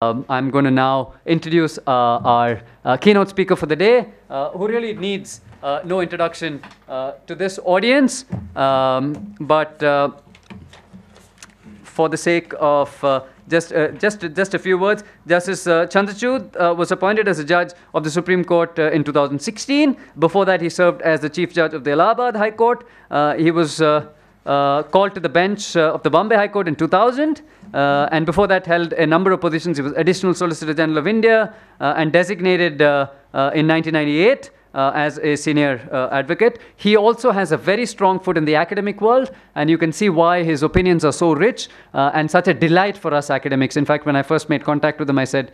Um, I'm going to now introduce uh, our uh, keynote speaker for the day, uh, who really needs uh, no introduction uh, to this audience. Um, but uh, for the sake of just, just, just a few words, Justice Chandrachud was appointed as a judge of the Supreme Court in 2016. Before that, he served as the Chief Judge of the Allahabad High Court. He was uh, called to the bench uh, of the Bombay High Court in 2000. Uh, and before that, held a number of positions. He was Additional Solicitor General of India uh, and designated uh, uh, in 1998 uh, as a senior advocate. He also has a very strong foot in the academic world, and you can see why his opinions are so rich and such a delight for us academics. In fact, when I first made contact with him, I said,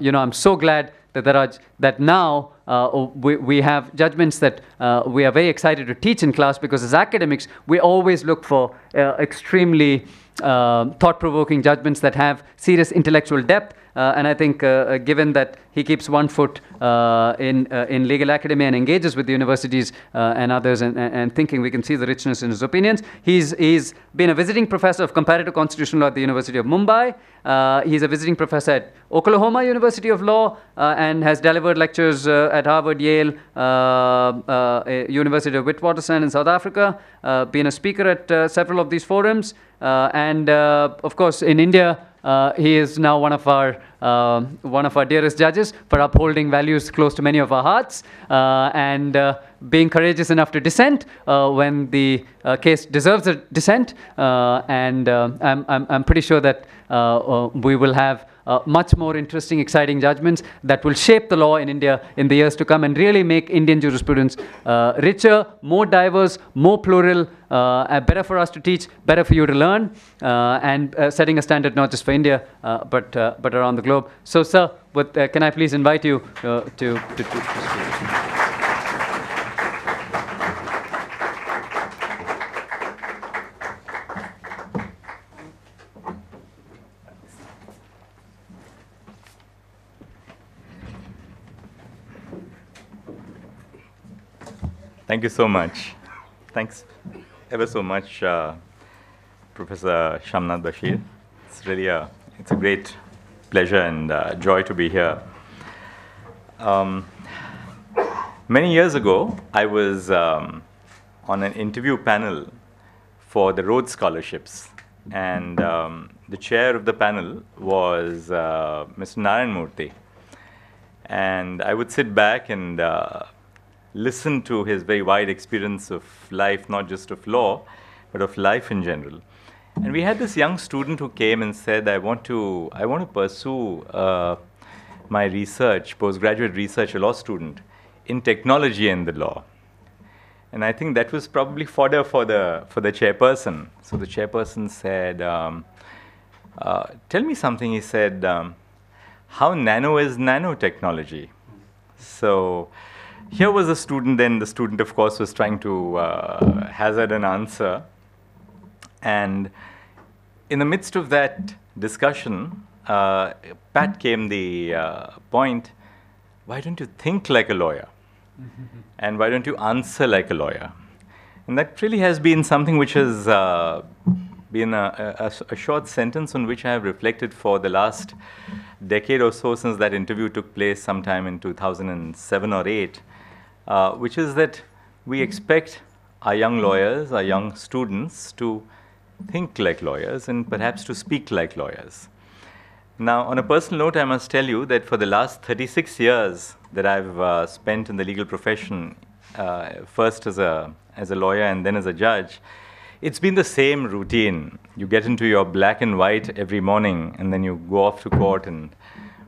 you know, I'm so glad that that now uh, we, we have judgments that uh, we are very excited to teach in class because as academics we always look for uh, extremely uh, thought-provoking judgments that have serious intellectual depth and I think, uh, uh, given that he keeps one foot uh, in, uh, in legal academia and engages with the universities uh, and others and, and, thinking, we can see the richness in his opinions. He's, he's been a visiting professor of comparative constitutional law at the University of Mumbai. Uh, he's a visiting professor at Oklahoma University of Law uh, and has delivered lectures uh, at Harvard, Yale, uh, uh, University of Witwatersrand in South Africa, uh, been a speaker at uh, several of these forums, uh, and uh, of course in India. Uh, he is now one of our uh, one of our dearest judges for upholding values close to many of our hearts uh, and uh, being courageous enough to dissent uh, when the case deserves a dissent. And I'm, I'm, I'm pretty sure that we will have uh, much more interesting, exciting judgments that will shape the law in India in the years to come and really make Indian jurisprudence uh, richer, more diverse, more plural, uh, better for us to teach, better for you to learn, uh, and uh, setting a standard not just for India but but around the globe. So, sir, with, can I please invite you to, to, to, to Thank you so much. Thanks ever so much, uh, Professor Shamnad Basheer. It's really a, it's a great pleasure and uh, joy to be here. Um, many years ago, I was um, on an interview panel for the Rhodes Scholarships, and um, the chair of the panel was uh, Mr. Narayan Murthy. And I would sit back and uh, listen to his very wide experience of life, not just of law, but of life in general. And we had this young student who came and said, "I want to, I want to pursue uh, my research, postgraduate research, a law student, in technology and the law." And I think that was probably fodder for the for the chairperson. So the chairperson said, um, uh, "Tell me something." He said, um, "How nano is nanotechnology?" So here was a student, then the student, of course, was trying to uh, hazard an answer. And in the midst of that discussion, uh, Pat came the uh, point why don't you think like a lawyer? and why don't you answer like a lawyer? And that really has been something which has uh, been a, a, a short sentence on which I have reflected for the last decade or so since that interview took place sometime in 2007 or 8 uh, which is that we expect our young lawyers, our young students to think like lawyers and perhaps to speak like lawyers. Now, on a personal note, I must tell you that for the last 36 years that I've uh, spent in the legal profession, uh, first as a, as a lawyer and then as a judge, it's been the same routine. You get into your black and white every morning, and then you go off to court and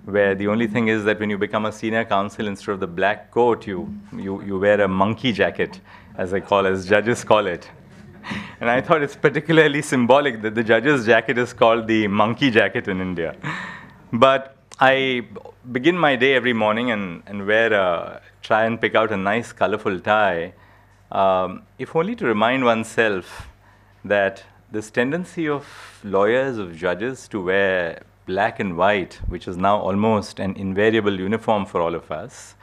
where the only thing is that when you become a senior counsel, instead of the black coat, you, you, you wear a monkey jacket, as I call, as judges call it. And I thought it's particularly symbolic that the judge's jacket is called the monkey jacket in India. But I begin my day every morning and, and wear a, try and pick out a nice colorful tie, um, if only to remind oneself that this tendency of lawyers, of judges to wear black and white, which is now almost an invariable uniform for all of us,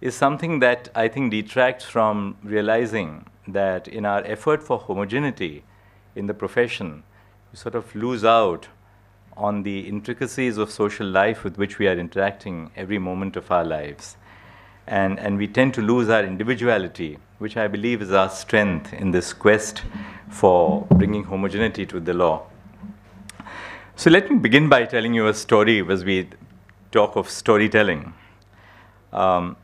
is something that I think detracts from realizing that in our effort for homogeneity in the profession, we sort of lose out on the intricacies of social life with which we are interacting every moment of our lives. And, and we tend to lose our individuality, which I believe is our strength in this quest for bringing homogeneity to the law. So let me begin by telling you a story as we talk of storytelling. Um,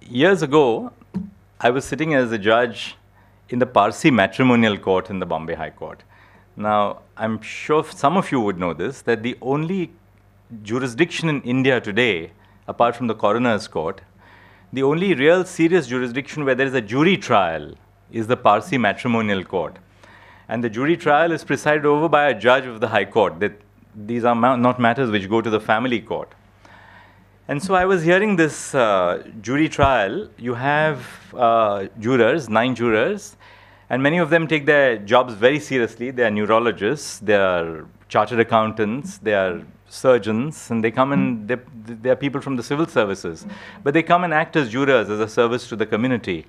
years ago, I was sitting as a judge in the Parsi matrimonial court in the Bombay High Court. Now, I'm sure some of you would know this that the only jurisdiction in India today, apart from the coroner's court, the only real serious jurisdiction where there is a jury trial is the Parsi matrimonial court. And the jury trial is presided over by a judge of the High Court. That these are ma- not matters which go to the family court. And so I was hearing this uh, jury trial. You have uh, jurors, nine jurors, and many of them take their jobs very seriously. They are neurologists, they are chartered accountants, they are surgeons, and they come and they, they are people from the civil services. But they come and act as jurors as a service to the community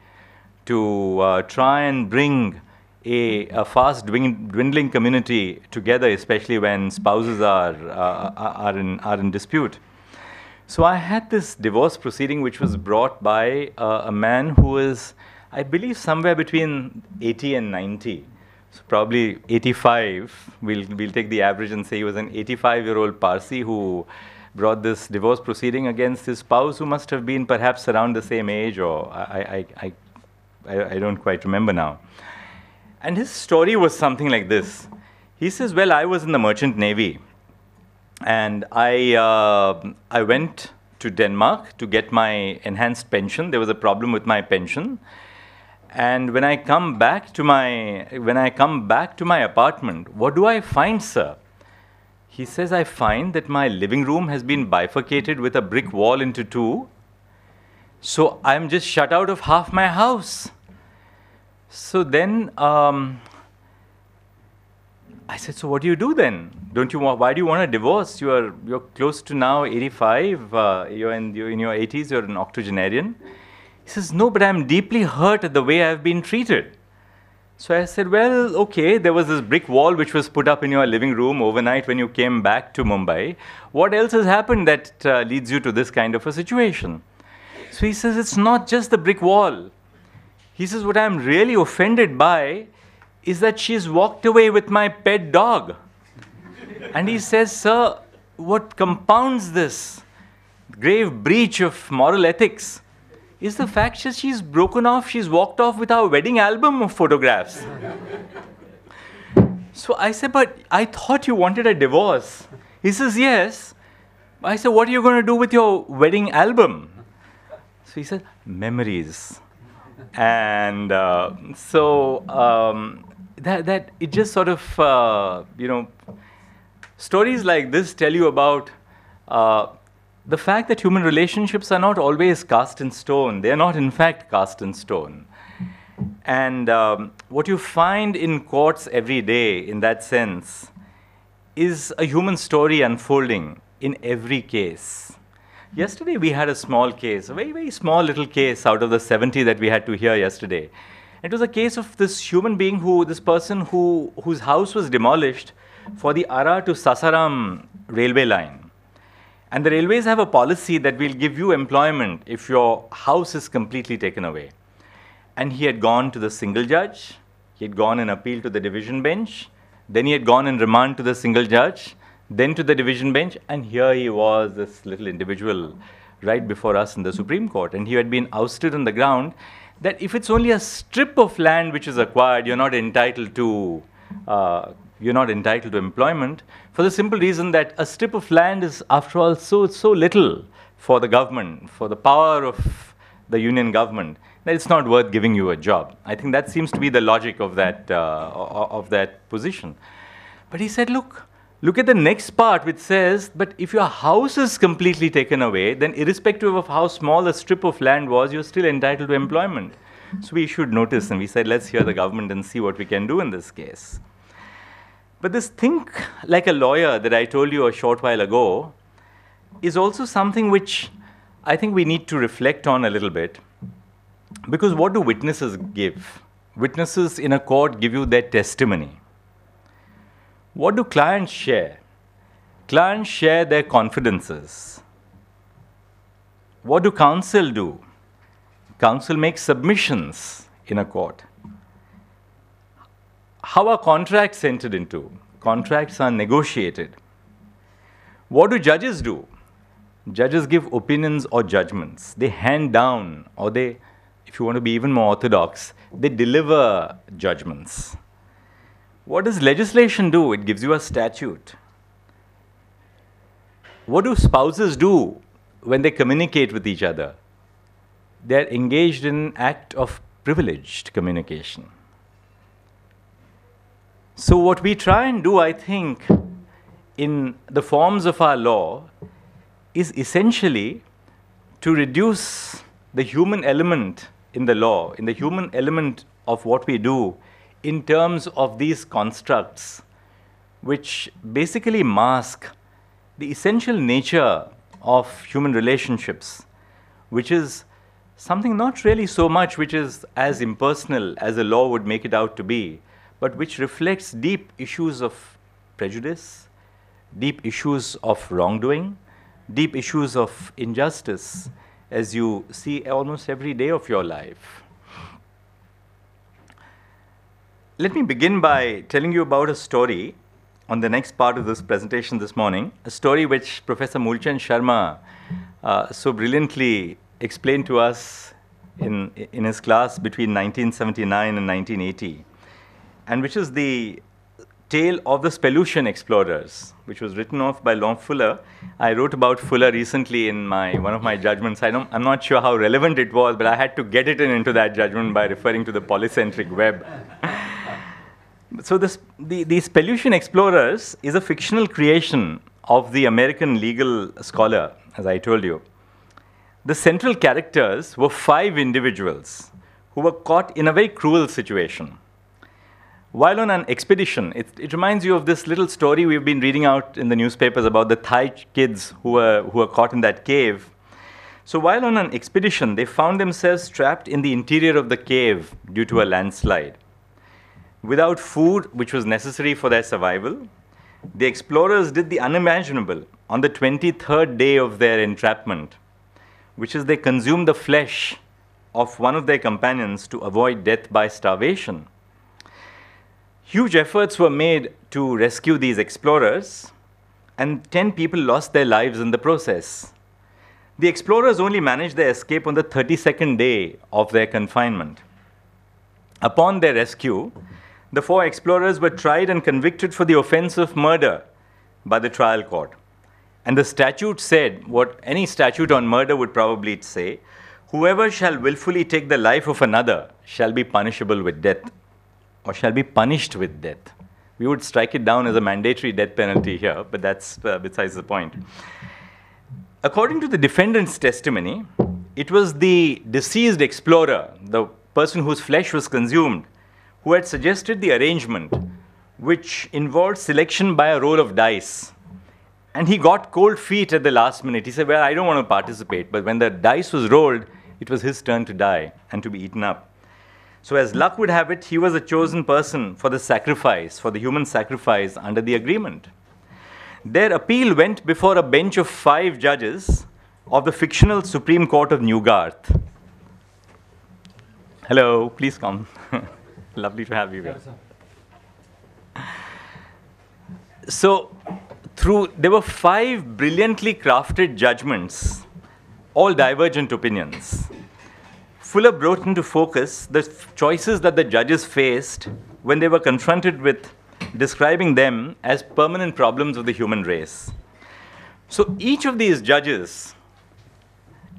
to uh, try and bring a, a fast dwindling community together, especially when spouses are, uh, are, in, are in dispute. So I had this divorce proceeding which was brought by uh, a man who is, I believe somewhere between 80 and 90. So probably 85. We'll, we'll take the average and say he was an 85 year old Parsi who brought this divorce proceeding against his spouse, who must have been perhaps around the same age, or I, I, I, I, I don't quite remember now. And his story was something like this. He says, Well, I was in the merchant navy, and I, uh, I went to Denmark to get my enhanced pension. There was a problem with my pension and when I come back to my when I come back to my apartment, what do I find, sir? He says, I find that my living room has been bifurcated with a brick wall into two. So I'm just shut out of half my house. So then um, I said, so what do you do then? Don't you want, why do you want a divorce? You are you're close to now 85. Uh, you're in you're in your 80s. You're an octogenarian. He says, No, but I'm deeply hurt at the way I've been treated. So I said, Well, okay, there was this brick wall which was put up in your living room overnight when you came back to Mumbai. What else has happened that uh, leads you to this kind of a situation? So he says, It's not just the brick wall. He says, What I'm really offended by is that she's walked away with my pet dog. and he says, Sir, what compounds this grave breach of moral ethics is the fact that she's broken off, she's walked off with our wedding album of photographs. so I said, But I thought you wanted a divorce. He says, Yes. I said, What are you going to do with your wedding album? So he said, Memories. And uh, so um, that, that it just sort of, uh, you know, stories like this tell you about uh, the fact that human relationships are not always cast in stone, they are not, in fact, cast in stone. And um, what you find in courts every day, in that sense, is a human story unfolding in every case. Yesterday, we had a small case, a very, very small little case out of the 70 that we had to hear yesterday. It was a case of this human being who, this person who, whose house was demolished for the Ara to Sasaram railway line. And the railways have a policy that will give you employment if your house is completely taken away. And he had gone to the single judge, he had gone and appealed to the division bench, then he had gone and remand to the single judge, then to the division bench, and here he was, this little individual, right before us in the Supreme Court. And he had been ousted on the ground that if it's only a strip of land which is acquired, you're not entitled to uh, you're not entitled to employment for the simple reason that a strip of land is, after all, so, so little for the government, for the power of the union government, that it's not worth giving you a job. I think that seems to be the logic of that, uh, of that position. But he said, look, look at the next part which says, but if your house is completely taken away, then irrespective of how small a strip of land was, you're still entitled to employment. So we should notice, and we said, let's hear the government and see what we can do in this case. But this think like a lawyer that I told you a short while ago is also something which I think we need to reflect on a little bit. Because what do witnesses give? Witnesses in a court give you their testimony. What do clients share? Clients share their confidences. What do counsel do? Counsel makes submissions in a court. How are contracts entered into? Contracts are negotiated. What do judges do? Judges give opinions or judgments. They hand down, or they, if you want to be even more orthodox, they deliver judgments. What does legislation do? It gives you a statute. What do spouses do when they communicate with each other? They're engaged in an act of privileged communication. So, what we try and do, I think, in the forms of our law is essentially to reduce the human element in the law, in the human element of what we do, in terms of these constructs, which basically mask the essential nature of human relationships, which is something not really so much which is as impersonal as a law would make it out to be, but which reflects deep issues of prejudice, deep issues of wrongdoing, deep issues of injustice, as you see almost every day of your life. Let me begin by telling you about a story on the next part of this presentation this morning, a story which Professor Moolchand Sharma uh, so brilliantly explained to us in, in his class between 1979 and 1980, and which is the tale of the Speluncean explorers, which was written off by Lon Fuller. I wrote about Fuller recently in my one of my judgments. I I'm not sure how relevant it was, but I had to get it in into that judgment by referring to the polycentric web. so this, the, the Speluncean explorers is a fictional creation of the American legal scholar, as I told you. The central characters were five individuals who were caught in a very cruel situation while on an expedition, it, it, reminds you of this little story we've been reading out in the newspapers about the Thai kids who were, who were caught in that cave. So, while on an expedition, they found themselves trapped in the interior of the cave due to a landslide. Without food, which was necessary for their survival, the explorers did the unimaginable on the 23rd day of their entrapment, which is they consumed the flesh of one of their companions to avoid death by starvation. Huge efforts were made to rescue these explorers, and 10 people lost their lives in the process. The explorers only managed their escape on the 32nd day of their confinement. Upon their rescue, the four explorers were tried and convicted for the offense of murder by the trial court. And the statute said what any statute on murder would probably say whoever shall wilfully take the life of another shall be punishable with death or shall be punished with death. We would strike it down as a mandatory death penalty here, but that's uh, besides the point. According to the defendant's testimony, it was the deceased explorer, the person whose flesh was consumed, who had suggested the arrangement, which involved selection by a roll of dice. And he got cold feet at the last minute. He said, Well, I don't want to participate. But when the dice was rolled, it was his turn to die and to be eaten up. So, as luck would have it, he was a chosen person for the sacrifice, for the human sacrifice under the agreement. Their appeal went before a bench of five judges of the fictional Supreme Court of Newgarth. Hello, please come. Lovely to have you here. So, through there were five brilliantly crafted judgments, all divergent opinions. Fuller brought into focus the choices that the judges faced when they were confronted with describing them as permanent problems of the human race. So each of these judges,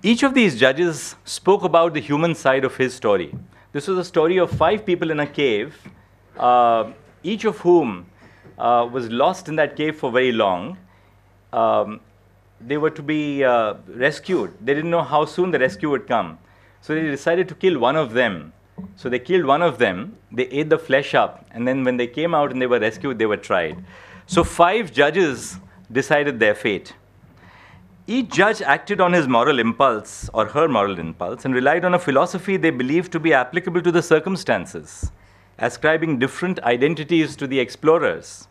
each of these judges spoke about the human side of his story. This was a story of five people in a cave, uh, each of whom uh, was lost in that cave for very long. Um, they were to be uh, rescued. They didn't know how soon the rescue would come. So they decided to kill one of them. So they killed one of them, they ate the flesh up, and then when they came out and they were rescued, they were tried. So five judges decided their fate. Each judge acted on his moral impulse or her moral impulse and relied on a philosophy they believed to be applicable to the circumstances, ascribing different identities to the explorers.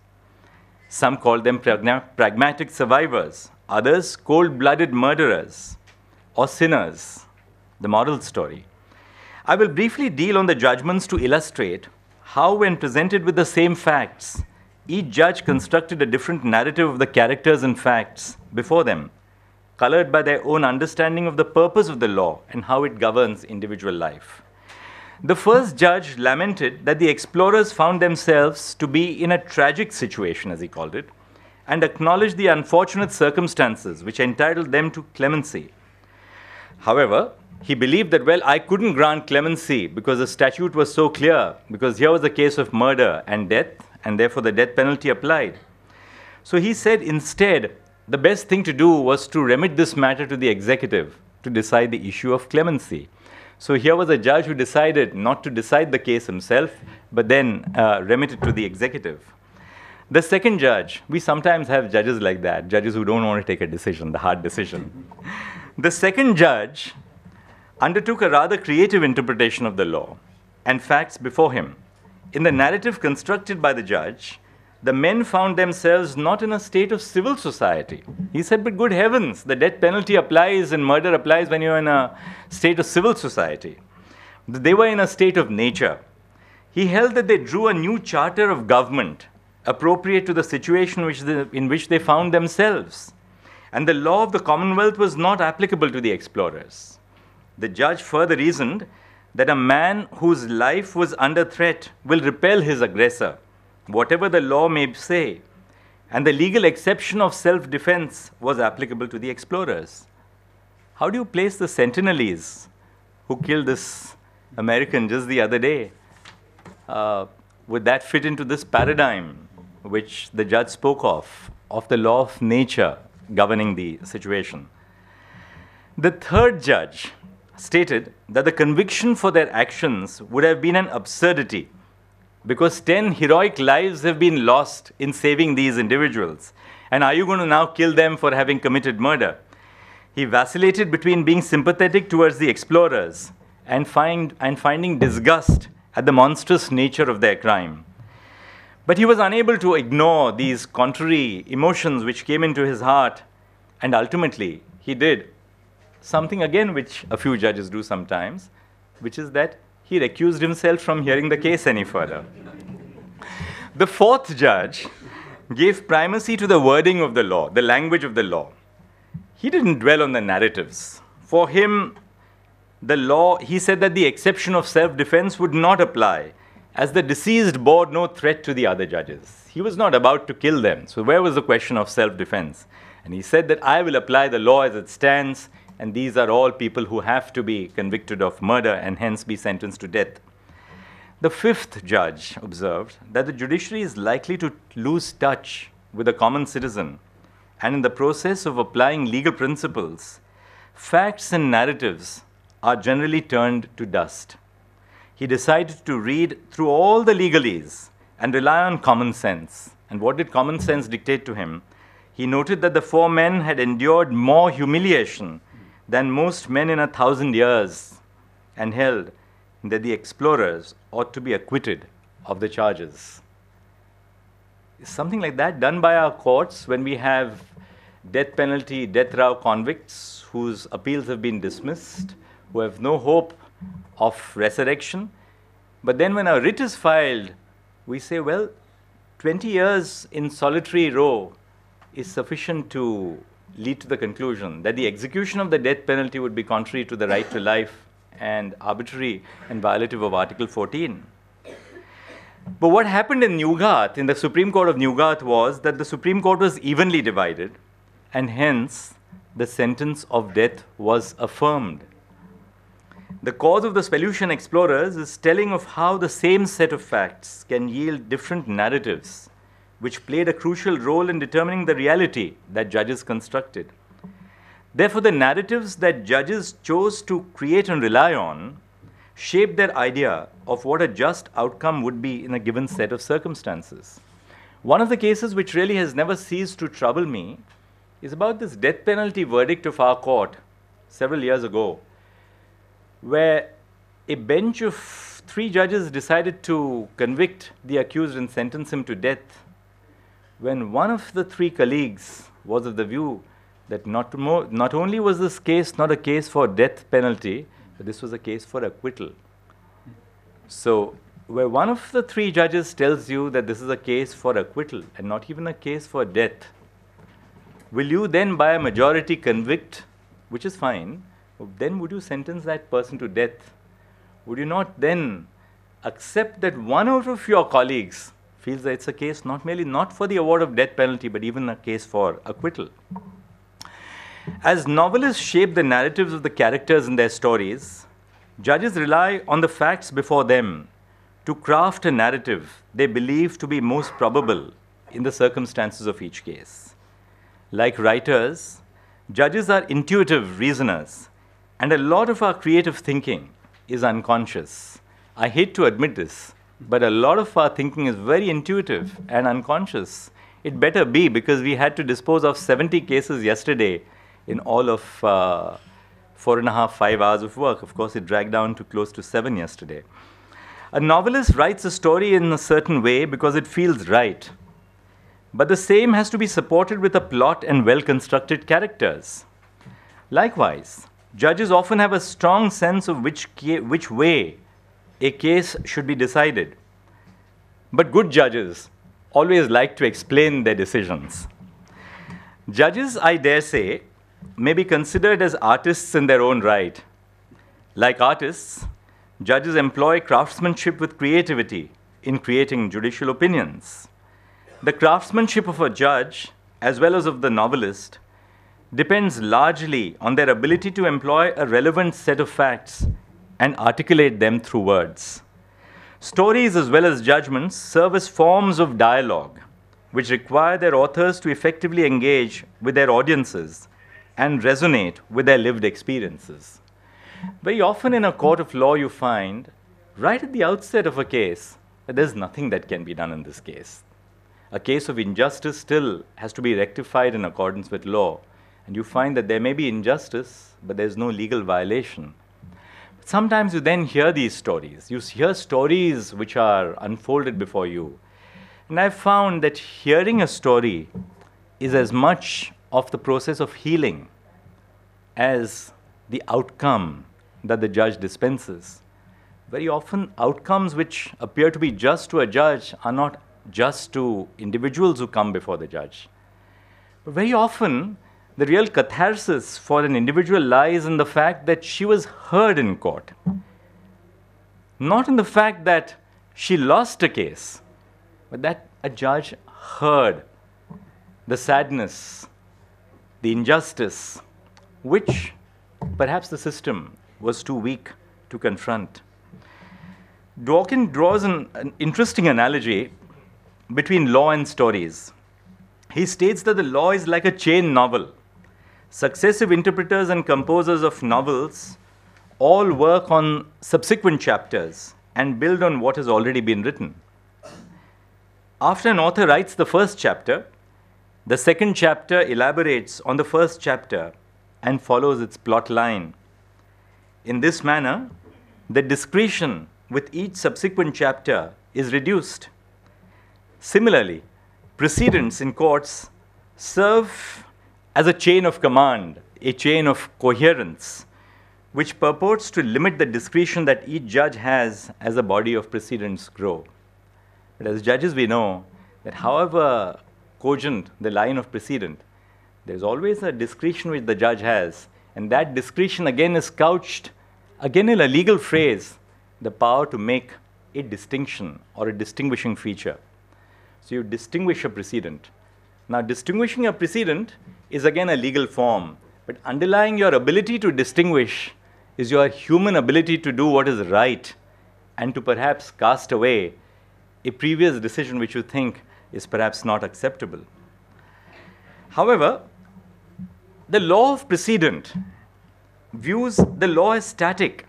Some called them pragna- pragmatic survivors, others cold blooded murderers or sinners. The moral story. I will briefly deal on the judgments to illustrate how, when presented with the same facts, each judge constructed a different narrative of the characters and facts before them, colored by their own understanding of the purpose of the law and how it governs individual life. The first judge lamented that the explorers found themselves to be in a tragic situation, as he called it, and acknowledged the unfortunate circumstances which entitled them to clemency. However, he believed that, well, I couldn't grant clemency because the statute was so clear, because here was a case of murder and death, and therefore the death penalty applied. So he said instead, the best thing to do was to remit this matter to the executive to decide the issue of clemency. So here was a judge who decided not to decide the case himself, but then uh, remit it to the executive. The second judge, we sometimes have judges like that, judges who don't want to take a decision, the hard decision. the second judge undertook a rather creative interpretation of the law and facts before him. In the narrative constructed by the judge, the men found themselves not in a state of civil society. He said, But good heavens, the death penalty applies and murder applies when you're in a state of civil society. They were in a state of nature. He held that they drew a new charter of government appropriate to the situation which they, in which they found themselves. And the law of the Commonwealth was not applicable to the explorers. The judge further reasoned that a man whose life was under threat will repel his aggressor whatever the law may say, and the legal exception of self defense was applicable to the explorers. How do you place the Sentinelese who killed this American just the other day? Uh, would that fit into this paradigm which the judge spoke of, of the law of nature governing the situation? The third judge stated that the conviction for their actions would have been an absurdity because 10 heroic lives have been lost in saving these individuals. And are you going to now kill them for having committed murder? He vacillated between being sympathetic towards the explorers and, find, and finding disgust at the monstrous nature of their crime. But he was unable to ignore these contrary emotions which came into his heart, and ultimately he did something again which a few judges do sometimes, which is that he recused himself from hearing the case any further. The fourth judge gave primacy to the wording of the law, the language of the law. He didn't dwell on the narratives. For him, the law, he said that the exception of self defense would not apply, as the deceased bore no threat to the other judges. He was not about to kill them. So, where was the question of self defense? And he said that I will apply the law as it stands and these are all people who have to be convicted of murder and hence be sentenced to death. The fifth judge observed that the judiciary is likely to lose touch with the common citizen, and in the process of applying legal principles, facts and narratives are generally turned to dust. He decided to read through all the legalese and rely on common sense. And what did common sense dictate to him? He noted that the four men had endured more humiliation than most men in a thousand years and held that the explorers ought to be acquitted of the charges. Something like that done by our courts when we have death penalty, death row convicts whose appeals have been dismissed, who have no hope of resurrection? But then when a writ is filed, we say, well, 20 years in solitary row is sufficient to lead to the conclusion that the execution of the death penalty would be contrary to the right to life and arbitrary and violative of Article 14. But what happened in Newgarth, in the Supreme Court of Newgarth, was that the Supreme Court was evenly divided, and hence the sentence of death was affirmed. The cause of the Speluncean explorers is telling of how the same set of facts can yield different narratives which played a crucial role in determining the reality that judges constructed. Therefore, the narratives that judges chose to create and rely on shaped their idea of what a just outcome would be in a given set of circumstances. One of the cases which really has never ceased to trouble me is about this death penalty verdict of our court several years ago, where a bench of three judges decided to convict the accused and sentence him to death when one of the three colleagues was of the view that not, more, not only was this case not a case for death penalty, but this was a case for acquittal. So, where one of the three judges tells you that this is a case for acquittal and not even a case for death, will you then, by a majority, convict, which is fine, then would you sentence that person to death? Would you not then accept that one out of your colleagues feels that it's a case not merely not for the award of death penalty, but even a case for acquittal? As novelists shape the narratives of the characters in their stories, judges rely on the facts before them to craft a narrative they believe to be most probable in the circumstances of each case. Like writers, judges are intuitive reasoners, and a lot of our creative thinking is unconscious. I hate to admit this, but a lot of our thinking is very intuitive and unconscious. It better be because we had to dispose of 70 cases yesterday in all of uh, four and a half, five hours of work. Of course, it dragged down to close to seven yesterday. A novelist writes a story in a certain way because it feels right. But the same has to be supported with a plot and well constructed characters. Likewise, judges often have a strong sense of which, which way a case should be decided. But good judges always like to explain their decisions. Judges, I dare say, may be considered as artists in their own right. Like artists, judges employ craftsmanship with creativity in creating judicial opinions. The craftsmanship of a judge, as well as of the novelist, depends largely on their ability to employ a relevant set of facts and articulate them through words. Stories, as well as judgments, serve as forms of dialogue which require their authors to effectively engage with their audiences and resonate with their lived experiences. Very often in a court of law, you find right at the outset of a case that there's nothing that can be done in this case. A case of injustice still has to be rectified in accordance with law, and you find that there may be injustice, but there's no legal violation. Sometimes you then hear these stories. You hear stories which are unfolded before you. And I've found that hearing a story is as much of the process of healing as the outcome that the judge dispenses. Very often, outcomes which appear to be just to a judge are not just to individuals who come before the judge. But very often, the real catharsis for an individual lies in the fact that she was heard in court, not in the fact that she lost a case, but that a judge heard the sadness, the injustice, which perhaps the system was too weak to confront. Dworkin draws an, an, interesting analogy between law and stories. He states that the law is like a chain novel. Successive interpreters and composers of novels all work on subsequent chapters and build on what has already been written. After an author writes the first chapter, the second chapter elaborates on the first chapter and follows its plot line. In this manner, the discretion with each subsequent chapter is reduced. Similarly, precedents in courts serve as a chain of command, a chain of coherence, which purports to limit the discretion that each judge has as a body of precedents grow. But as judges, we know that however cogent the line of precedent, there's always a discretion which the judge has, and that discretion again is couched, again in a legal phrase, the power to make a distinction or a distinguishing feature. So you distinguish a precedent. Now, distinguishing a precedent is again a legal form, but underlying your ability to distinguish is your human ability to do what is right and to perhaps cast away a previous decision which you think is perhaps not acceptable. However, the law of precedent views the law as static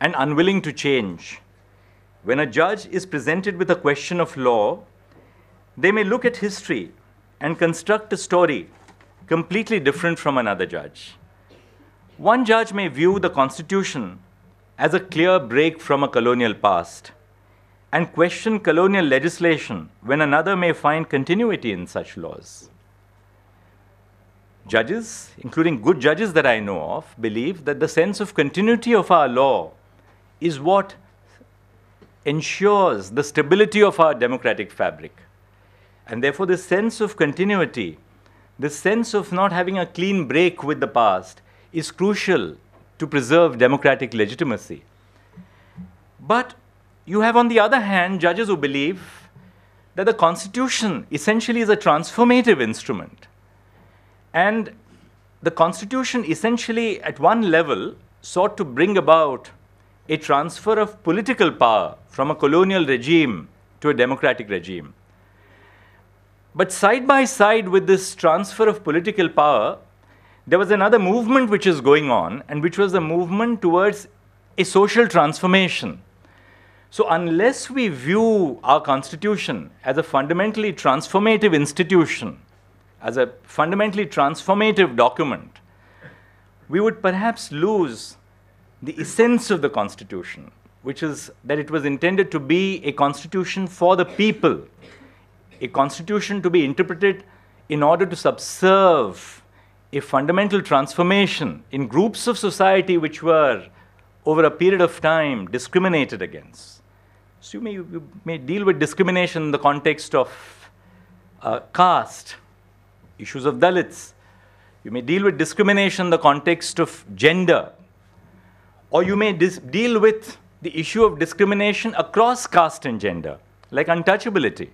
and unwilling to change. When a judge is presented with a question of law, they may look at history and construct a story completely different from another judge. One judge may view the Constitution as a clear break from a colonial past and question colonial legislation when another may find continuity in such laws. Judges, including good judges that I know of, believe that the sense of continuity of our law is what ensures the stability of our democratic fabric. And therefore, this sense of continuity, this sense of not having a clean break with the past, is crucial to preserve democratic legitimacy. But you have, on the other hand, judges who believe that the Constitution essentially is a transformative instrument. And the Constitution essentially, at one level, sought to bring about a transfer of political power from a colonial regime to a democratic regime. But side by side with this transfer of political power, there was another movement which is going on, and which was a movement towards a social transformation. So, unless we view our constitution as a fundamentally transformative institution, as a fundamentally transformative document, we would perhaps lose the essence of the constitution, which is that it was intended to be a constitution for the people, a constitution to be interpreted in order to subserve a fundamental transformation in groups of society which were, over a period of time, discriminated against. So you may, you may deal with discrimination in the context of uh, caste, issues of Dalits. You may deal with discrimination in the context of gender. Or you may deal with the issue of discrimination across caste and gender, like untouchability.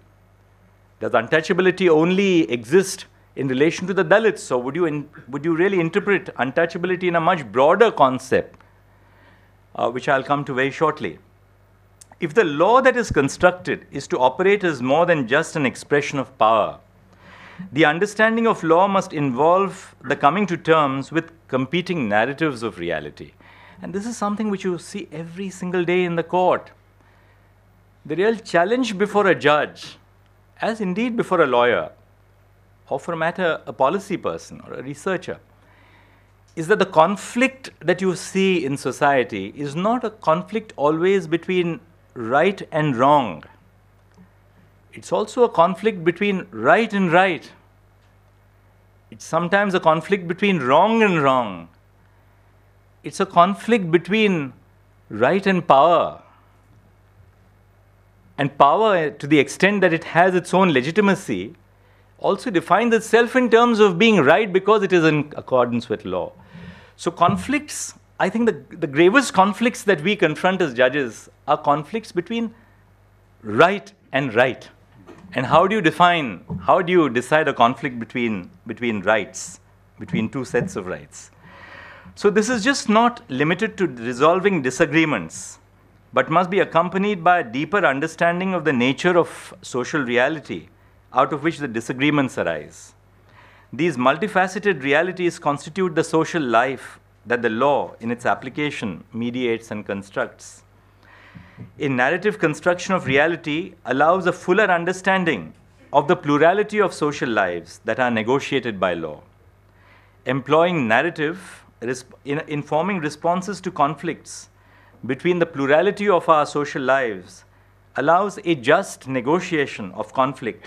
Does untouchability only exist in relation to the Dalits? So, would you, in, would you really interpret untouchability in a much broader concept, uh, which I'll come to very shortly? If the law that is constructed is to operate as more than just an expression of power, the understanding of law must involve the coming to terms with competing narratives of reality. And this is something which you see every single day in the court. The real challenge before a judge, as indeed before a lawyer, or for a matter, a policy person or a researcher, is that the conflict that you see in society is not a conflict always between right and wrong. It's also a conflict between right and right. It's sometimes a conflict between wrong and wrong. It's a conflict between right and power. And power, to the extent that it has its own legitimacy, also defines itself in terms of being right because it is in accordance with law. So, conflicts, I think the, the gravest conflicts that we confront as judges are conflicts between right and right. And how do you define, how do you decide a conflict between, between rights, between two sets of rights? So, this is just not limited to resolving disagreements, but must be accompanied by a deeper understanding of the nature of social reality out of which the disagreements arise. These multifaceted realities constitute the social life that the law, in its application, mediates and constructs. A narrative construction of reality allows a fuller understanding of the plurality of social lives that are negotiated by law. Employing narrative in informing responses to conflicts between the plurality of our social lives allows a just negotiation of conflict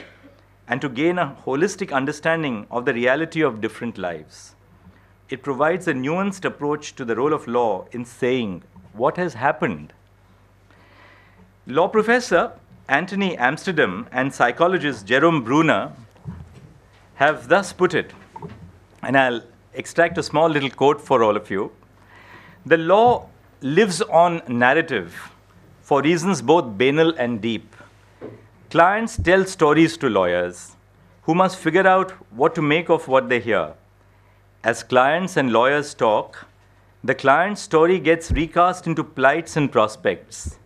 and to gain a holistic understanding of the reality of different lives. It provides a nuanced approach to the role of law in saying what has happened. Law professor Anthony Amsterdam and psychologist Jerome Bruner have thus put it, and I'll extract a small little quote for all of you. The law lives on narrative for reasons both banal and deep. Clients tell stories to lawyers who must figure out what to make of what they hear. As clients and lawyers talk, the client's story gets recast into plights and prospects,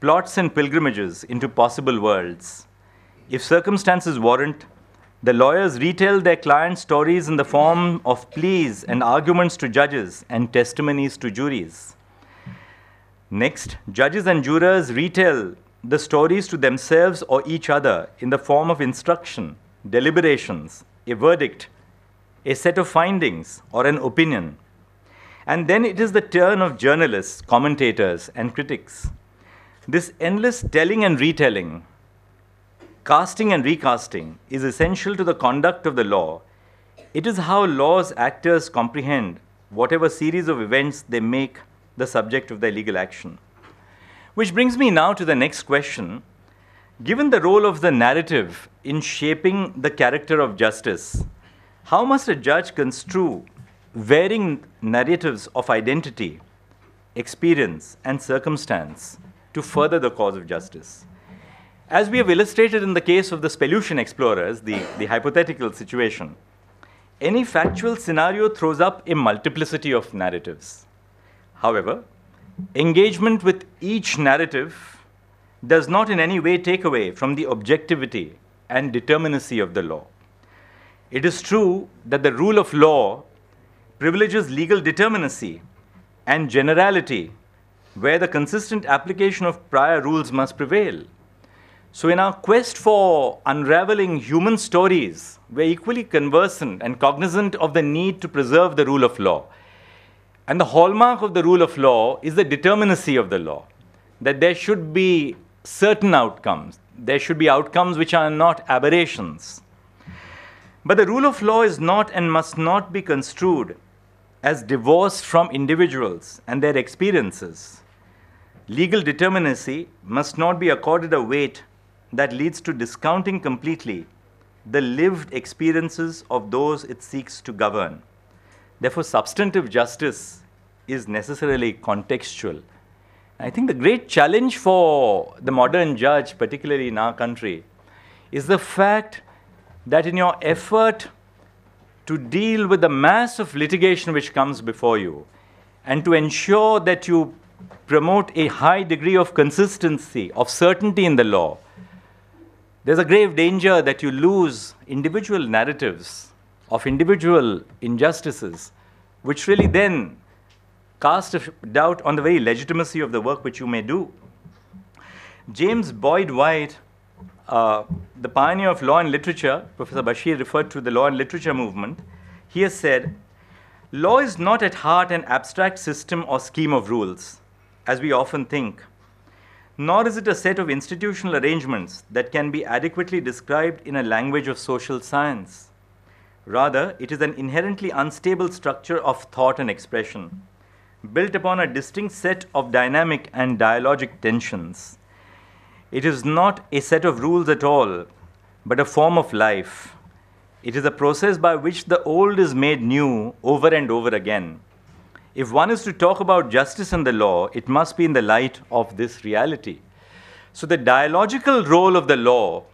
plots and pilgrimages into possible worlds. If circumstances warrant, the lawyers retell their clients' stories in the form of pleas and arguments to judges and testimonies to juries. Next, judges and jurors retell the stories to themselves or each other in the form of instruction, deliberations, a verdict, a set of findings, or an opinion. And then it is the turn of journalists, commentators, and critics. This endless telling and retelling, casting and recasting, is essential to the conduct of the law. It is how law's actors comprehend whatever series of events they make the subject of their legal action. Which brings me now to the next question. Given the role of the narrative in shaping the character of justice, how must a judge construe varying narratives of identity, experience, and circumstance to further the cause of justice? As we have illustrated in the case of the Speluncean explorers, the, the hypothetical situation, any factual scenario throws up a multiplicity of narratives. However, engagement with each narrative does not in any way take away from the objectivity and determinacy of the law. It is true that the rule of law privileges legal determinacy and generality, where the consistent application of prior rules must prevail. So, in our quest for unraveling human stories, we're equally conversant and cognizant of the need to preserve the rule of law. And the hallmark of the rule of law is the determinacy of the law, that there should be certain outcomes. There should be outcomes which are not aberrations. But the rule of law is not and must not be construed as divorced from individuals and their experiences. Legal determinacy must not be accorded a weight that leads to discounting completely the lived experiences of those it seeks to govern. Therefore, substantive justice is necessarily contextual. I think the great challenge for the modern judge, particularly in our country, is the fact that in your effort to deal with the mass of litigation which comes before you and to ensure that you promote a high degree of consistency, of certainty in the law, there's a grave danger that you lose individual narratives of individual injustices, which really then cast a doubt on the very legitimacy of the work which you may do. James Boyd White, uh, the pioneer of law and literature, Professor Basheer referred to the law and literature movement, he has said, Law is not at heart an abstract system or scheme of rules, as we often think nor is it a set of institutional arrangements that can be adequately described in a language of social science. Rather, it is an inherently unstable structure of thought and expression, built upon a distinct set of dynamic and dialogic tensions. It is not a set of rules at all, but a form of life. It is a process by which the old is made new over and over again if one is to talk about justice and the law, it must be in the light of this reality. So, the dialogical role of the law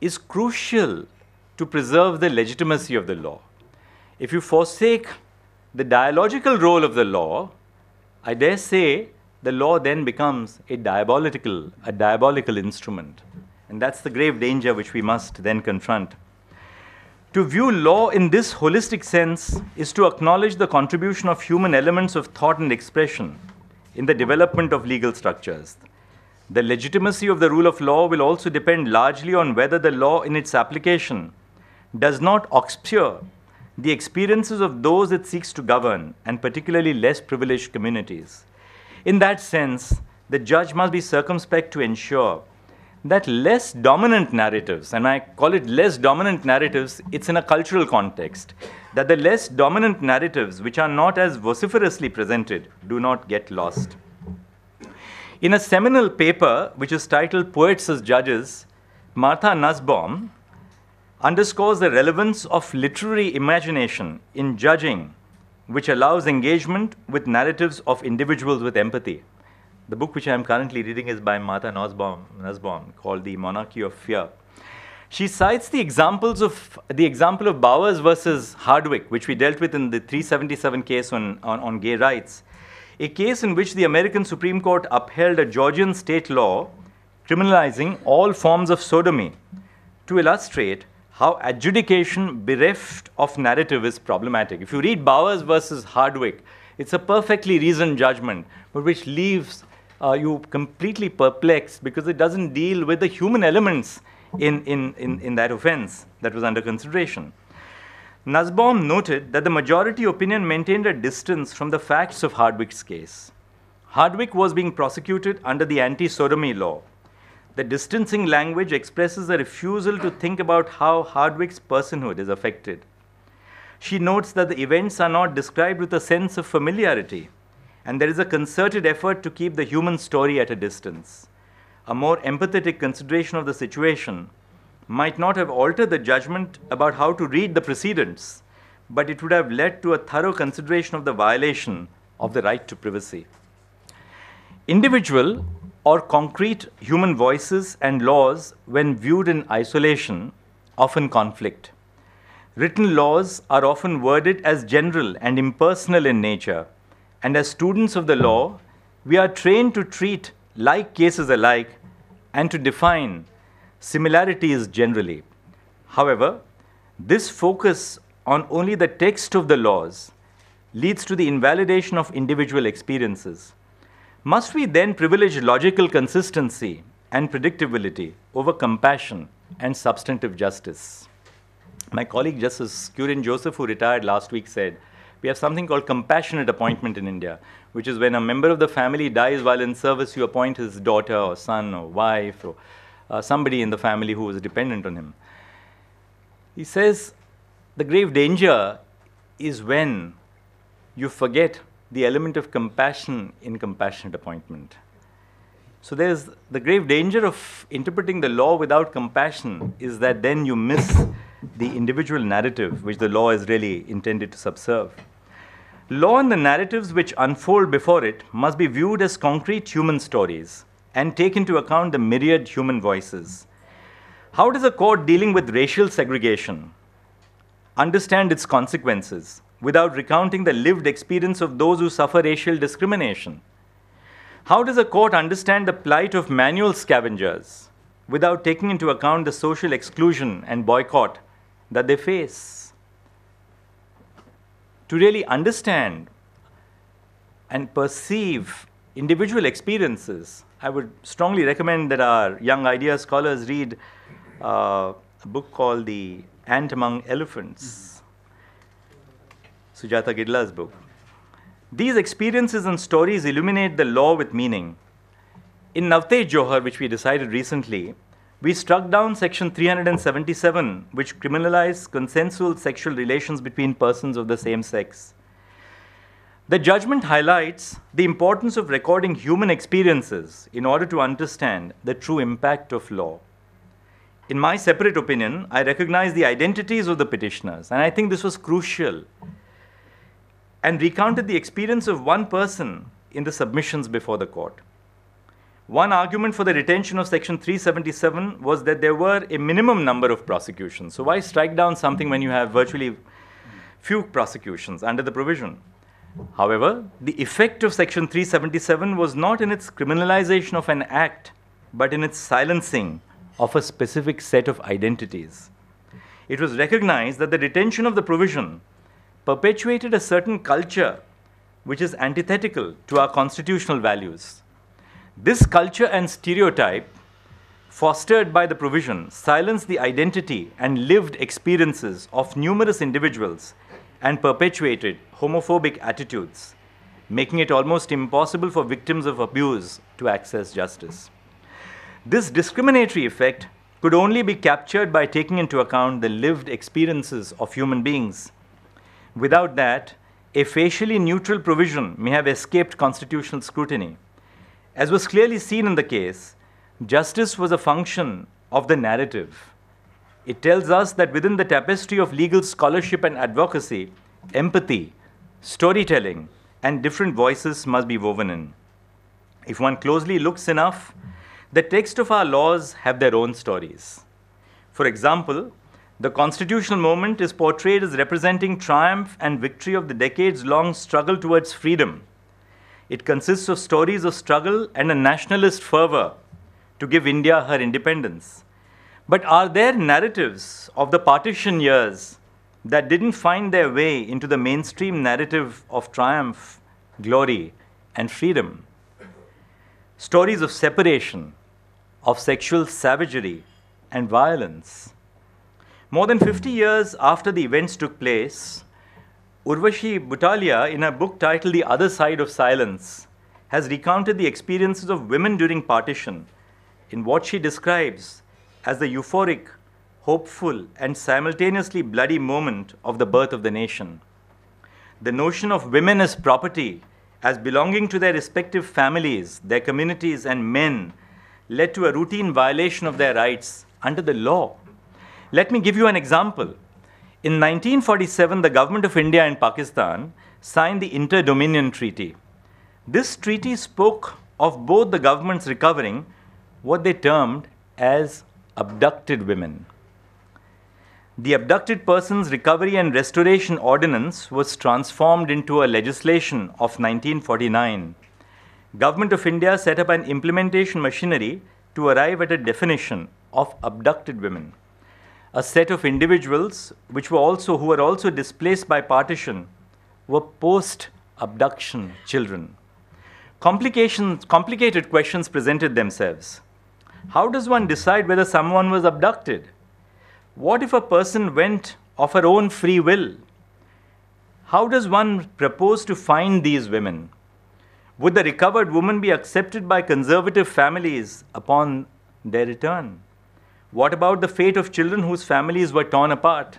is crucial to preserve the legitimacy of the law. If you forsake the dialogical role of the law, I dare say the law then becomes a diabolical, a diabolical instrument. And that's the grave danger which we must then confront. To view law in this holistic sense is to acknowledge the contribution of human elements of thought and expression in the development of legal structures. The legitimacy of the rule of law will also depend largely on whether the law in its application does not obscure the experiences of those it seeks to govern, and particularly less privileged communities. In that sense, the judge must be circumspect to ensure that less dominant narratives, and I call it less dominant narratives, it's in a cultural context, that the less dominant narratives, which are not as vociferously presented, do not get lost. In a seminal paper, which is titled Poets as Judges, Martha Nussbaum underscores the relevance of literary imagination in judging, which allows engagement with narratives of individuals with empathy. The book which I am currently reading is by Martha Nussbaum, Nussbaum called The Monarchy of Fear. She cites the examples of the example of Bowers versus Hardwick, which we dealt with in the 377 case on, on, on gay rights, a case in which the American Supreme Court upheld a Georgian state law criminalizing all forms of sodomy to illustrate how adjudication bereft of narrative is problematic. If you read Bowers versus Hardwick, it's a perfectly reasoned judgment, but which leaves uh, you completely perplexed because it doesn't deal with the human elements in, in, in, in that offense that was under consideration. Nussbaum noted that the majority opinion maintained a distance from the facts of Hardwick's case. Hardwick was being prosecuted under the anti sodomy law. The distancing language expresses a refusal to think about how Hardwick's personhood is affected. She notes that the events are not described with a sense of familiarity, and there is a concerted effort to keep the human story at a distance. A more empathetic consideration of the situation might not have altered the judgment about how to read the precedents, but it would have led to a thorough consideration of the violation of the right to privacy. Individual or concrete human voices and laws, when viewed in isolation, often conflict. Written laws are often worded as general and impersonal in nature, and as students of the law, we are trained to treat like cases alike and to define similarities generally. However, this focus on only the text of the laws leads to the invalidation of individual experiences. Must we then privilege logical consistency and predictability over compassion and substantive justice? My colleague Justice Kurian Joseph, who retired last week, said, We have something called compassionate appointment in India, which is when a member of the family dies while in service, you appoint his daughter or son or wife or uh, somebody in the family who was dependent on him. He says, The grave danger is when you forget the element of compassion in compassionate appointment. So there's the grave danger of interpreting the law without compassion is that then you miss the individual narrative which the law is really intended to subserve. Law and the narratives which unfold before it must be viewed as concrete human stories and take into account the myriad human voices. How does a court dealing with racial segregation understand its consequences without recounting the lived experience of those who suffer racial discrimination? How does a court understand the plight of manual scavengers without taking into account the social exclusion and boycott that they face? To really understand and perceive individual experiences, I would strongly recommend that our young IDIA scholars read uh, a book called The Ant Among Elephants, Sujata Gidla's book. These experiences and stories illuminate the law with meaning. In Navtej Johar, which we decided recently, we struck down section 377, which criminalized consensual sexual relations between persons of the same sex. The judgment highlights the importance of recording human experiences in order to understand the true impact of law. In my separate opinion, I recognize the identities of the petitioners, and I think this was crucial, and recounted the experience of one person in the submissions before the court. One argument for the retention of Section 377 was that there were a minimum number of prosecutions. So, why strike down something when you have virtually few prosecutions under the provision? However, the effect of Section 377 was not in its criminalization of an act, but in its silencing of a specific set of identities. It was recognized that the retention of the provision perpetuated a certain culture which is antithetical to our constitutional values. This culture and stereotype, fostered by the provision, silenced the identity and lived experiences of numerous individuals and perpetuated homophobic attitudes, making it almost impossible for victims of abuse to access justice. This discriminatory effect could only be captured by taking into account the lived experiences of human beings. Without that, a facially neutral provision may have escaped constitutional scrutiny. As was clearly seen in the case, justice was a function of the narrative. It tells us that within the tapestry of legal scholarship and advocacy, empathy, storytelling, and different voices must be woven in. If one closely looks enough, the text of our laws have their own stories. For example, the constitutional moment is portrayed as representing triumph and victory of the decades long struggle towards freedom it consists of stories of struggle and a nationalist fervor to give India her independence. But are there narratives of the partition years that didn't find their way into the mainstream narrative of triumph, glory, and freedom? Stories of separation, of sexual savagery and violence. More than 50 years after the events took place, Urvashi Butalia, in a book titled The Other Side of Silence, has recounted the experiences of women during partition in what she describes as the euphoric, hopeful, and simultaneously bloody moment of the birth of the nation. The notion of women as property, as belonging to their respective families, their communities, and men led to a routine violation of their rights under the law. Let me give you an example. In 1947, the government of India and Pakistan signed the Inter Dominion Treaty. This treaty spoke of both the governments recovering what they termed as abducted women. The Abducted Persons Recovery and Restoration Ordinance was transformed into a legislation of 1949. Government of India set up an implementation machinery to arrive at a definition of abducted women. A set of individuals which were also who were also displaced by partition were post abduction children. Complications, complicated questions presented themselves. How does one decide whether someone was abducted? What if a person went of her own free will? How does one propose to find these women? Would the recovered woman be accepted by conservative families upon their return? What about the fate of children whose families were torn apart?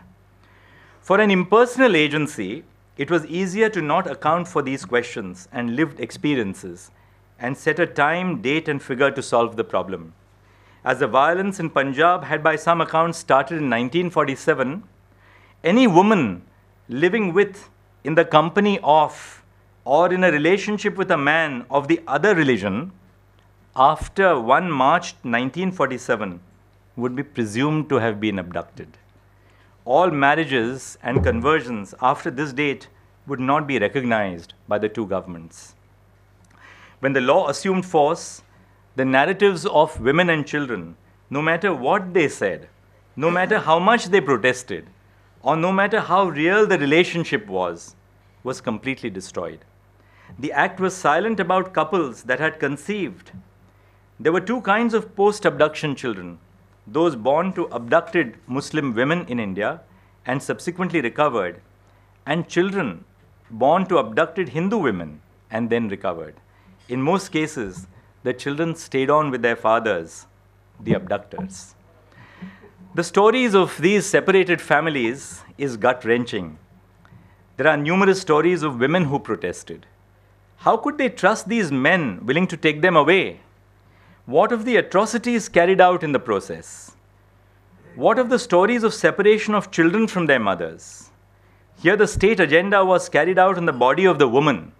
For an impersonal agency, it was easier to not account for these questions and lived experiences and set a time, date, and figure to solve the problem. As the violence in Punjab had, by some accounts, started in 1947, any woman living with, in the company of, or in a relationship with a man of the other religion after 1 March 1947 would be presumed to have been abducted all marriages and conversions after this date would not be recognized by the two governments. When the law assumed force, the narratives of women and children, no matter what they said, no matter how much they protested, or no matter how real the relationship was, was completely destroyed. The act was silent about couples that had conceived. There were two kinds of post abduction children those born to abducted Muslim women in India and subsequently recovered, and children born to abducted Hindu women and then recovered. In most cases, the children stayed on with their fathers, the abductors. The stories of these separated families is gut wrenching. There are numerous stories of women who protested. How could they trust these men willing to take them away? What of the atrocities carried out in the process? What of the stories of separation of children from their mothers? Here, the state agenda was carried out in the body of the woman.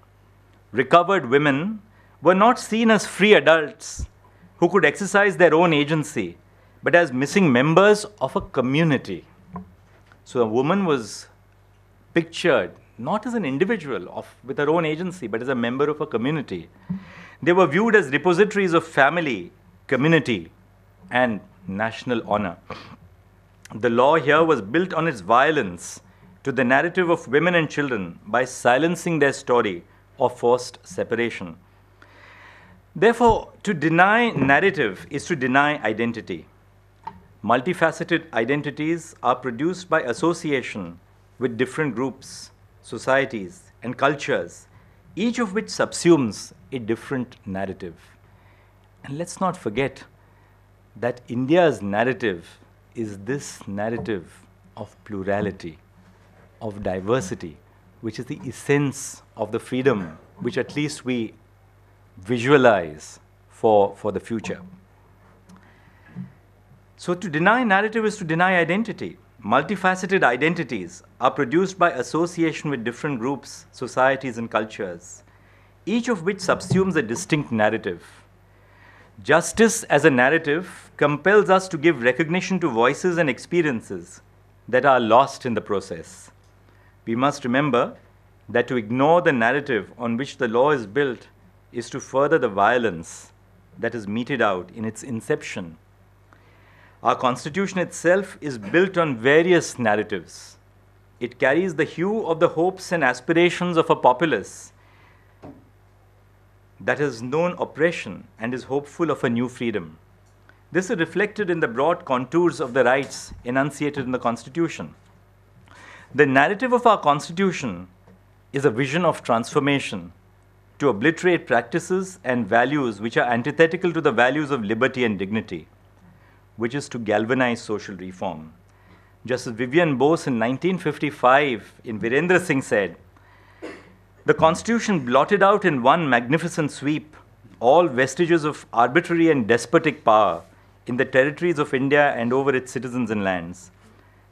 Recovered women were not seen as free adults who could exercise their own agency, but as missing members of a community. So, a woman was pictured not as an individual of, with her own agency, but as a member of a community. They were viewed as repositories of family, community, and national honor. The law here was built on its violence to the narrative of women and children by silencing their story of forced separation. Therefore, to deny narrative is to deny identity. Multifaceted identities are produced by association with different groups, societies, and cultures, each of which subsumes a different narrative. And let's not forget that India's narrative is this narrative of plurality, of diversity, which is the essence of the freedom which at least we visualize for, for the future. So, to deny narrative is to deny identity. Multifaceted identities are produced by association with different groups, societies, and cultures each of which subsumes a distinct narrative. Justice as a narrative compels us to give recognition to voices and experiences that are lost in the process. We must remember that to ignore the narrative on which the law is built is to further the violence that is meted out in its inception. Our Constitution itself is built on various narratives. It carries the hue of the hopes and aspirations of a populace that has known oppression and is hopeful of a new freedom. This is reflected in the broad contours of the rights enunciated in the Constitution. The narrative of our Constitution is a vision of transformation, to obliterate practices and values which are antithetical to the values of liberty and dignity, which is to galvanize social reform. Justice Vivian Bose in 1955 in Virendra Singh said, The Constitution blotted out in one magnificent sweep all vestiges of arbitrary and despotic power in the territories of India and over its citizens and lands.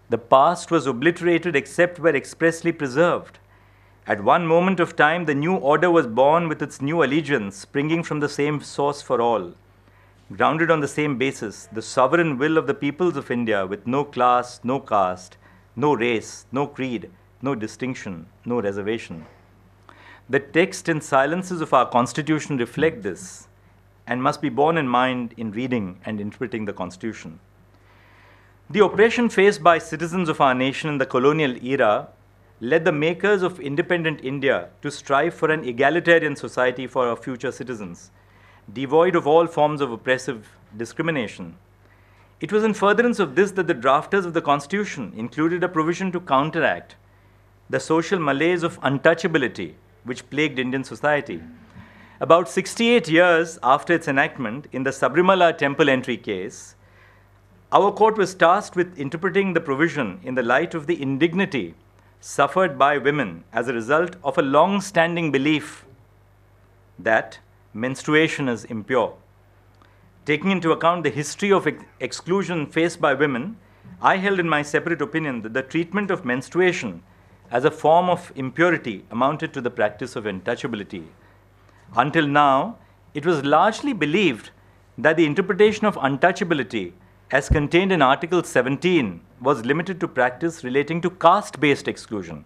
The past was obliterated except where expressly preserved. At one moment of time, the new order was born with its new allegiance, springing from the same source for all. Grounded on the same basis, the sovereign will of the peoples of India, with no class, no caste, no race, no creed, no distinction, no reservation. The text and silences of our Constitution reflect this and must be borne in mind in reading and interpreting the Constitution. The oppression faced by citizens of our nation in the colonial era led the makers of independent India to strive for an egalitarian society for our future citizens, devoid of all forms of oppressive discrimination. It was in furtherance of this that the drafters of the Constitution included a provision to counteract the social malaise of untouchability which plagued Indian society. About 68 years after its enactment, in the Sabarimala temple entry case, our court was tasked with interpreting the provision in the light of the indignity suffered by women as a result of a long standing belief that menstruation is impure. Taking into account the history of ex- exclusion faced by women, I held in my separate opinion that the treatment of menstruation as a form of impurity amounted to the practice of untouchability. Until now, it was largely believed that the interpretation of untouchability, as contained in Article 17, was limited to practice relating to caste based exclusion.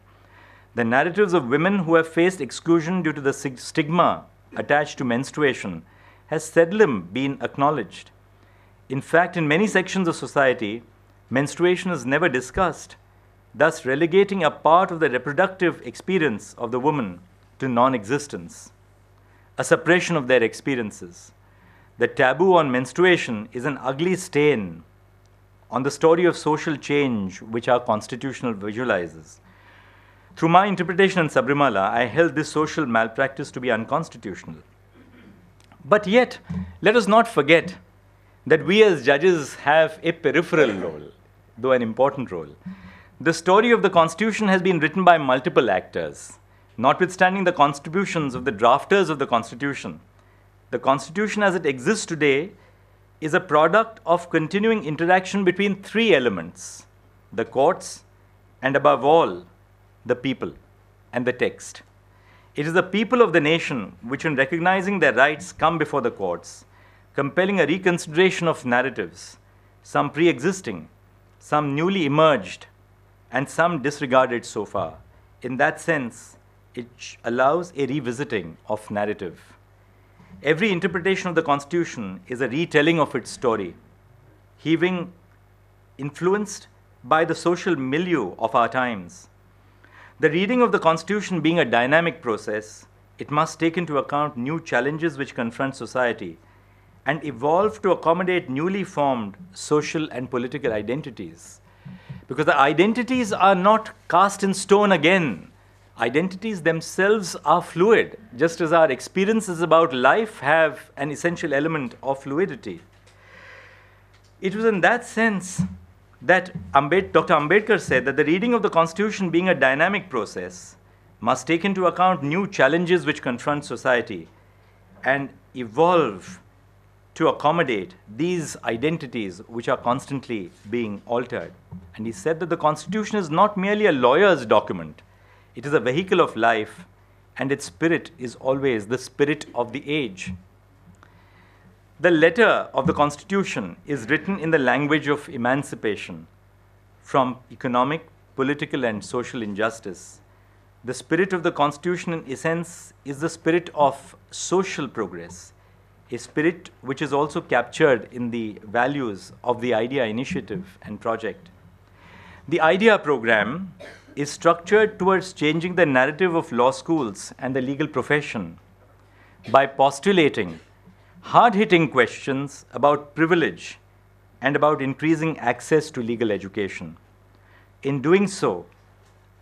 The narratives of women who have faced exclusion due to the stigma attached to menstruation has seldom been acknowledged. In fact, in many sections of society, menstruation is never discussed thus relegating a part of the reproductive experience of the woman to non existence, a suppression of their experiences. The taboo on menstruation is an ugly stain on the story of social change which our constitutional visualizes. Through my interpretation in Sabarimala, I held this social malpractice to be unconstitutional. But yet, let us not forget that we as judges have a peripheral role, though an important role. The story of the Constitution has been written by multiple actors. Notwithstanding the contributions of the drafters of the Constitution, the Constitution as it exists today is a product of continuing interaction between three elements the courts, and above all, the people and the text. It is the people of the nation which, in recognizing their rights, come before the courts, compelling a reconsideration of narratives, some pre existing, some newly emerged, and some disregarded so far. In that sense, it allows a revisiting of narrative. Every interpretation of the Constitution is a retelling of its story, heaving influenced by the social milieu of our times. The reading of the Constitution being a dynamic process, it must take into account new challenges which confront society and evolve to accommodate newly formed social and political identities. Because the identities are not cast in stone again. Identities themselves are fluid, just as our experiences about life have an essential element of fluidity. It was in that sense that Ambed- Dr. Ambedkar said that the reading of the Constitution, being a dynamic process, must take into account new challenges which confront society and evolve to accommodate these identities which are constantly being altered. And he said that the Constitution is not merely a lawyer's document, it is a vehicle of life, and its spirit is always the spirit of the age. The letter of the Constitution is written in the language of emancipation from economic, political, and social injustice. The spirit of the Constitution, in essence, is the spirit of social progress a spirit which is also captured in the values of the IDIA initiative and project. The IDIA program is structured towards changing the narrative of law schools and the legal profession by postulating hard hitting questions about privilege and about increasing access to legal education. In doing so,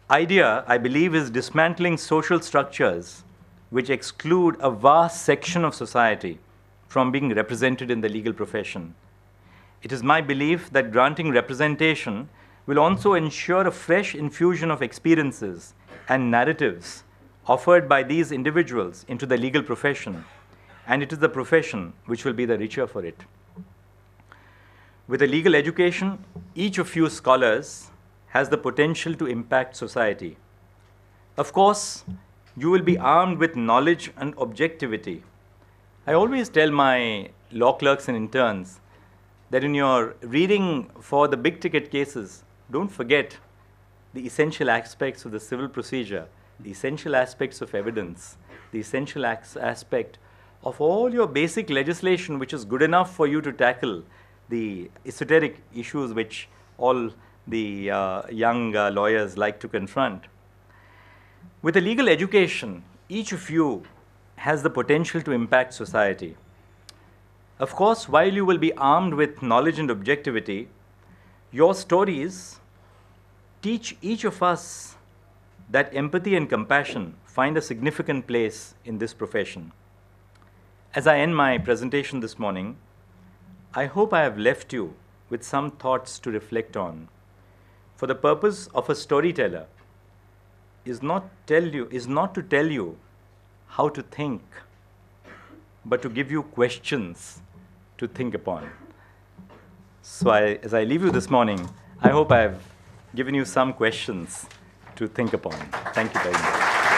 IDIA, I believe, is dismantling social structures which exclude a vast section of society from being represented in the legal profession. It is my belief that granting representation will also ensure a fresh infusion of experiences and narratives offered by these individuals into the legal profession, and it is the profession which will be the richer for it. With a legal education, each of you scholars has the potential to impact society. Of course, you will be armed with knowledge and objectivity. I always tell my law clerks and interns that in your reading for the big ticket cases, don't forget the essential aspects of the civil procedure, the essential aspects of evidence, the essential aspect of all your basic legislation, which is good enough for you to tackle the esoteric issues which all the uh, young uh, lawyers like to confront. With a legal education, each of you has the potential to impact society. Of course, while you will be armed with knowledge and objectivity, your stories teach each of us that empathy and compassion find a significant place in this profession. As I end my presentation this morning, I hope I have left you with some thoughts to reflect on. For the purpose of a storyteller is not tell you is not to tell you how to think, but to give you questions to think upon. So, I, as I leave you this morning, I hope I've given you some questions to think upon. Thank you very much.